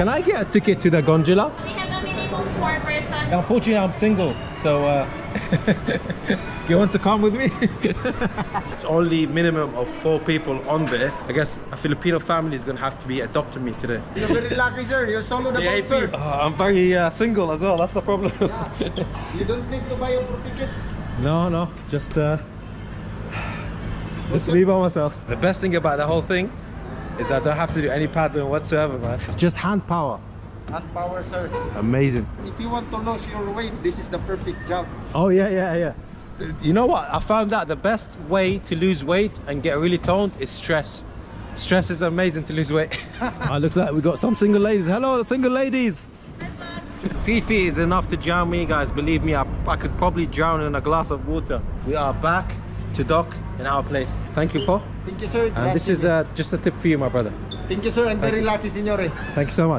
Can I get a ticket to the gondola? We have a minimum four person. Unfortunately, I'm single, so uh, you want to come with me? it's only minimum of four people on there. I guess a Filipino family is gonna have to be adopting me today. You're very lucky, sir. You're solo the Yeah, boat, sir. uh, I'm very uh, single as well. That's the problem. You don't need to buy your tickets. no, no, just uh, just me by myself. The best thing about the whole thing is I don't have to do any paddling whatsoever, man. Just hand power. Hand power, sir. Amazing. If you want to lose your weight, this is the perfect job. Oh yeah, yeah, yeah. You know what? I found out the best way to lose weight and get really toned is stress. Stress is amazing to lose weight. oh, looks like we got some single ladies. Hello, single ladies. Three feet is enough to drown me, guys. Believe me, I, I could probably drown in a glass of water. We are back to dock in our place. Thank you, Paul. Thank you, sir. And this is uh, just a tip for you, my brother. Thank you, sir. And very lucky, signore. Thank you so much.